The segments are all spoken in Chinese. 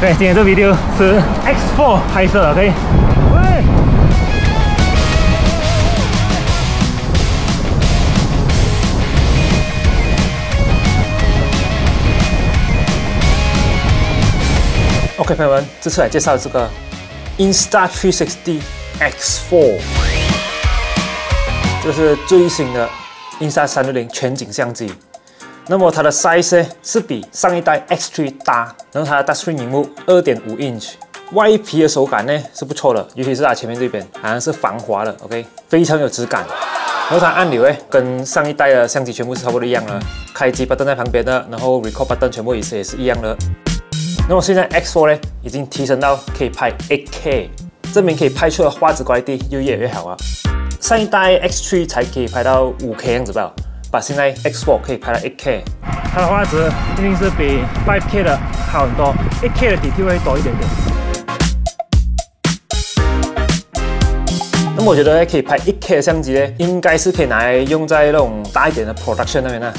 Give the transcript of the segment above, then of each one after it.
对，今天这 video 是 X4 拍摄，OK。喂。OK，朋友们，这次来介绍这个 Insta360 X4，这是最新的 Insta360 全景相机。那么它的 size 呢是比上一代 X3 大，然后它的 touchscreen 屏幕二点五 inch，外皮的手感呢是不错的，尤其是它前面这边好像是防滑的，OK，非常有质感。然后它按钮呢跟上一代的相机全部是差不多一样的，开机 button 在旁边的，然后 record button 全部也是也是一样的。那么现在 X4 呢已经提升到可以拍 8K，证明可以拍出的画质快递又越来越好啊。上一代 X3 才可以拍到 5K 样子吧。把现在 X4 可以拍到 8K，它的画质一定是比 5K 的好很多，8K 的底替会多一点点。那么我觉得可以拍 8K 的相机呢，应该是可以拿来用在那种大一点的 production 那边呢。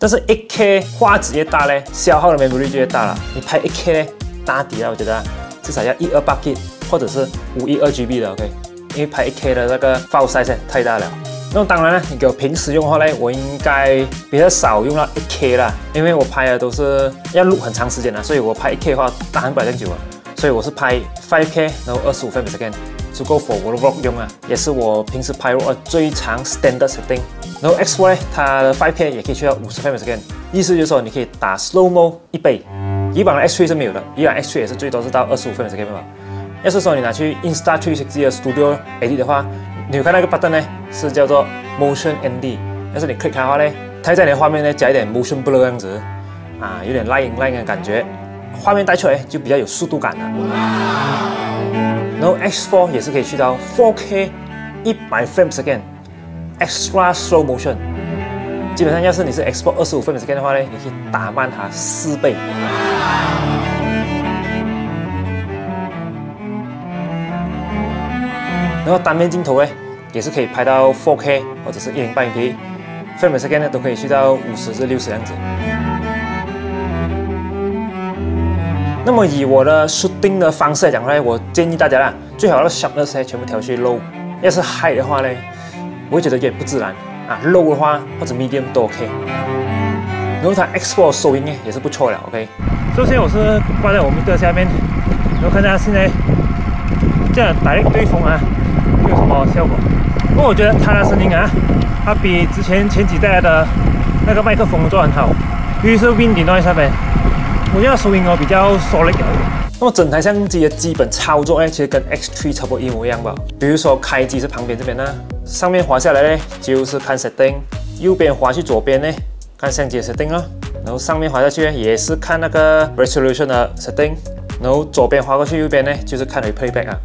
但是 8K 画质越大呢，消耗的 memory 就越大了。你拍 8K 呢，打底啊，我觉得至少要一二八 G 或者是五一二 GB 的 OK，因为拍 8K 的那个 file size 太大了。那当然了，你给我平时用的话呢，我应该比较少用到 8K 啦，因为我拍的都是要录很长时间的，所以我拍 8K 的话打很不了久啊。所以我是拍 5K，然后二十五 frames per second，足够 for 我的 vlog 用啊，也是我平时拍 vlog 最长 standard setting。然后 X4 呢，它的 5K 也可以去到五十 frames per second，意思就是说你可以打 slow mo 一倍。以往的 X3 是没有的，以往 X3 也是最多是到二十五 frames per second 嘛。要是说你拿去 Insta360 的 Studio edit 的话，你有看那个 button 呢，是叫做 Motion ND。要是你 click 它的话呢，它在你的画面呢加一点 Motion Blur 样子，啊，有点 line line 的感觉，画面带出来就比较有速度感了。然后 X4 也是可以去到 4K 一百 frames again extra slow motion。基本上要是你是 export 二十五 frames again 的话呢，你可以打慢它四倍。然后单面镜头呢，也是可以拍到 4K 或者是一零八零 P，frame per second 呢都可以去到五十至六十样子。那么以我的 shooting 的方式来讲呢，我建议大家啦，最好要 sharpness 全部调去 low，要是 high 的话呢，我会觉得有点不自然啊。low 的话或者 medium 都 OK。然后它 X4 收音呢也是不错的，OK。首先我是挂在我们的下面，然后看下现在这样打一对风啊。有什么效果？不过我觉得它的声音啊，它比之前前几代的那个麦克风做很好，尤其是 Win 顶端上面，我觉得收音哦比较 solid 一点。那么整台相机的基本操作呢，其实跟 X3 差不多一模一样吧。比如说开机是旁边这边呢，上面滑下来呢就是看 setting，右边滑去左边呢看相机的 setting 啊，然后上面滑下去呢也是看那个 resolution 的 setting，然后左边滑过去右边呢就是看 replay back 啊。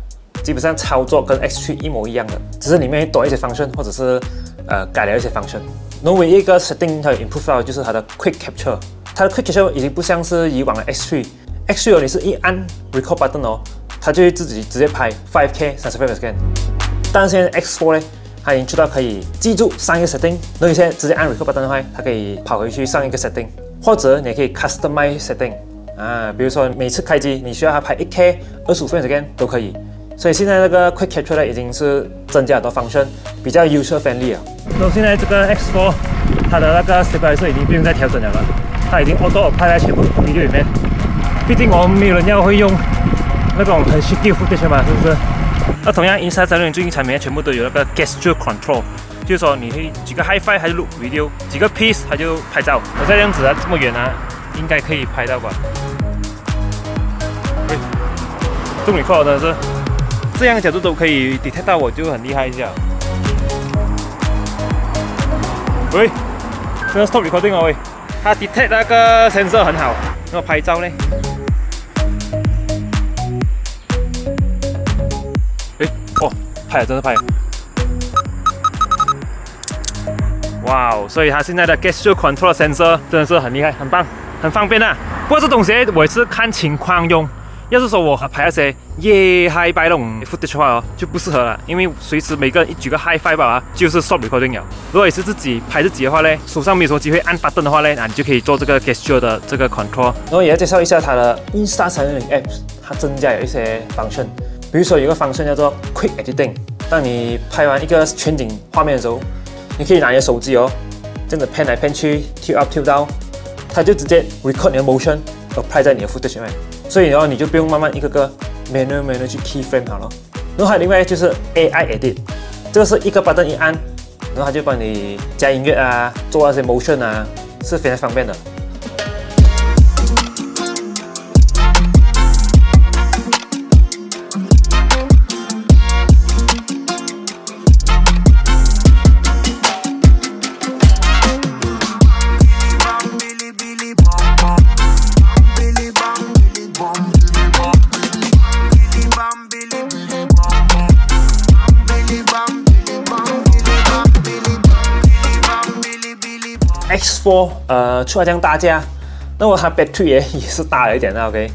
基本上操作跟 X3 一模一样的，只是里面多一些 function，或者是呃改了一些 function。那唯一一个 setting 它有 improve 到就是它的 quick capture，它的 quick capture 已经不像是以往的 X3。X3 哦，你是一按 record button 哦，它就会自己直接拍 5K 三十 frames again。但。是现在 X4 呢，它已经做到可以记住上一个 setting，那你现在直接按 record button 的话，它可以跑回去上一个 setting，或者你可以 customize setting 啊，比如说每次开机你需要它拍 1K 二十五 frames again 都可以。所以现在那个 Quick Capture 已经是增加很多 function，比较 user friendly 啊。那现在这个 X4 它的那个 stabilizer 已经不用再调整了，它已经 auto 拍在全部 video 里面。毕竟我们没有人要会用那种很 shaky footage 嘛，是不是？那同样，Inside 360最近产品全部都有那个 gesture control，就是说你可以几个 hi-fi 还是录 video，几个 piece 它就拍照。我这样子啊，这么远啊，应该可以拍到吧？喂，重力快真的是。这样角度都可以 detect 到，我就很厉害一下。喂，这个 stop recording 哦喂，它 detect 那个 sensor 很好，那拍照呢？哎，哦，拍了，真的拍了。哇哦，所以它现在的 gesture control sensor 真的是很厉害，很棒，很方便啊。不过这东西我也是看情况用。要是说我拍那些夜嗨拜那种 footage 的话哦，就不适合了，因为随时每个人一举个 high five 吧、啊，就是 shot recording 了。如果你是自己拍自己的话呢，手上没有什么机会按 button 的话呢，那你就可以做这个 gesture 的这个 control。然后也要介绍一下它的 Insta 三六零 app，它增加有一些 function，比如说有个 function 叫做 quick editing，当你拍完一个全景画面的时候，你可以拿你的手机哦，这样子来偏去，tilt up tilt down，它就直接 record 你的 motion，apply 在你的 footage 上面。所以然后你就不用慢慢一个个 manual manual 去 key frame 好了。然后还有另外就是 AI edit，这个是一个 button 一按，然后它就帮你加音乐啊，做那些 motion 啊，是非常方便的。X4 呃出来这样大架，那么它 battery 也也是大了一点的，OK。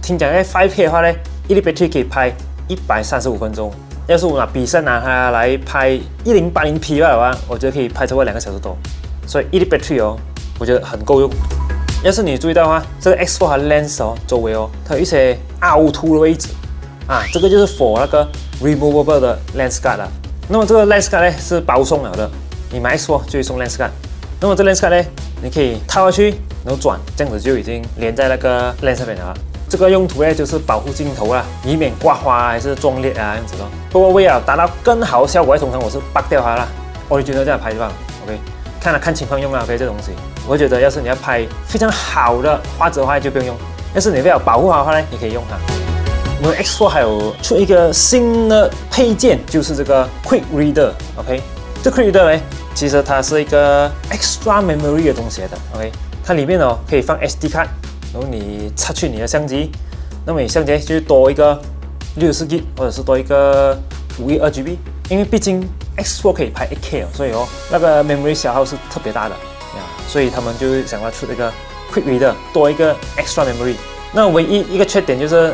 听讲哎，5K 的话呢，一粒 battery 可以拍一百三十五分钟。要是我拿比赛拿它来拍一零八零 P 的话，我觉得可以拍超过两个小时多。所以一粒 battery 哦，我觉得很够用。要是你注意到的话，这个 X4 它 lens 哦周围哦，它有一些凹凸的位置啊，这个就是 for 那个 removable 的 lens guard 了。那么这个 lens guard 呢是包送了的，你买 X4 就会送 lens guard。那么这 lens card 呢，你可以套下去，然后转，这样子就已经连在那个 lens 上面了。这个用途呢，就是保护镜头啦，以免刮花还是撞裂啊，这样子咯。不过为了达到更好的效果，通常我是拔掉它啦。original 这样拍就好，OK。看了看情况用啊，OK 这东西。我觉得要是你要拍非常好的画质的话，就不用用。要是你为了保护它的话呢，你可以用它。我们 X4 还有出一个新的配件，就是这个 Quick Reader，OK。这 Quick Reader 呢？其实它是一个 extra memory 的东西来的，OK，它里面哦可以放 SD 卡，然后你插去你的相机，那么你相机就多一个六十 g 或者是多一个五一二 GB，因为毕竟 X4 可以拍 8K 哦，所以哦那个 memory 消耗是特别大的呀，所以他们就想要出这个 quick reader 多一个 extra memory。那唯一一个缺点就是，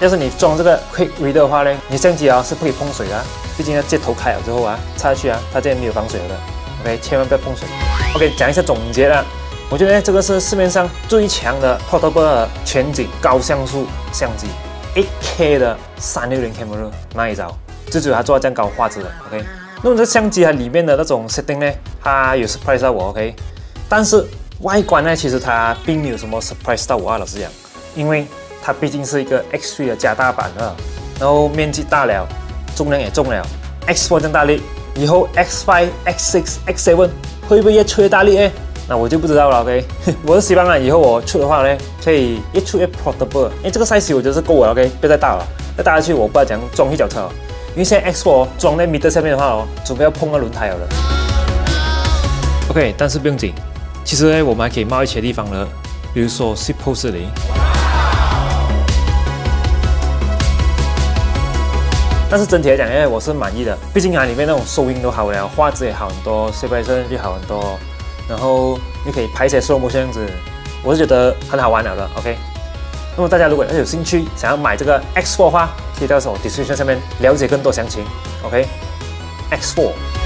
要是你装这个 quick reader 的话呢，你相机啊是不可以碰水的，毕竟要接头开了之后啊插下去啊，它这里没有防水的。OK，千万不要碰水。OK，讲一下总结了。我觉得这个是市面上最强的 portable 全景高像素相机，8K 的三六零 camera 那一招，最主要它做到这样高画质的。OK，那么这相机它里面的那种 setting 呢，它有 surprise 到我。OK，但是外观呢，其实它并没有什么 surprise 到我啊，老实讲，因为它毕竟是一个 X3 的加大版的，然后面积大了，重量也重了，X4 这么大力。以后 X5、X6、X7 会不会越出越大力呢？那我就不知道了。OK，我是希望啊，以后我出的话呢，可以越出越 portable。因为这个 size 我觉得是够了。OK，不要再大了，再大下去我不知道怎样装一脚车。因为现在 X4 装在 meter 下面的话哦，准备要碰到轮胎了。OK，但是不用紧，其实呢，我们还可以冒一些地方了，比如说 s i p pose 里。但是整体来讲，哎我是满意的，毕竟啊里面那种收音都好了，画质也好很多设备声就好很多，然后你可以拍一些 slow motion 样子，我是觉得很好玩了的。OK，那么大家如果要有兴趣想要买这个 X4 的话，可以到我 description 下面了解更多详情。OK，X4。